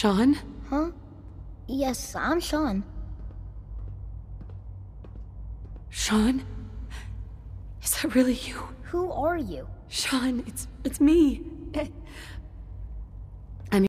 Sean? Huh? Yes, I'm Sean. Sean? Is that really you? Who are you? Sean, it's it's me.